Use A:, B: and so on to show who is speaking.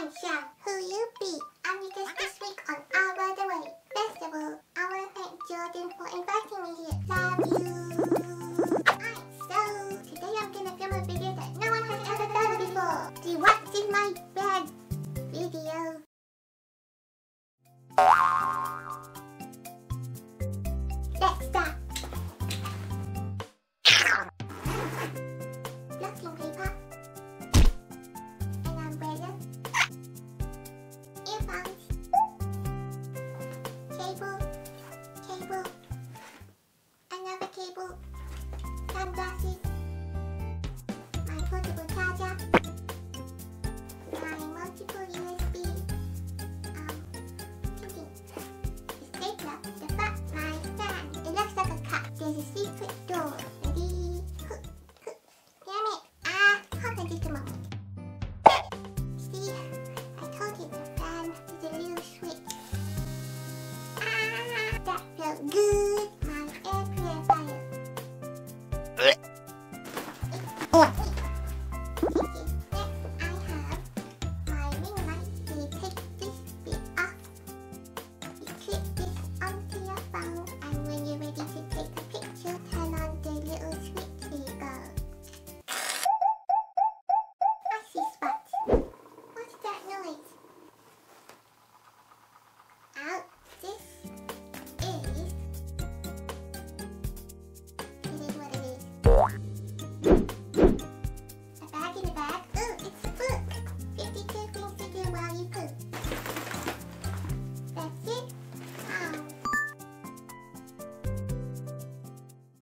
A: I'm Xiao. Who you be? I'm your guest this week on Our World Away. First of all, I want to thank Jordan for inviting me here. Love you. Alright, so today I'm gonna film a video that no one has ever done before. See what's in my bag video. Let's start. Earphones. Cable. Cable.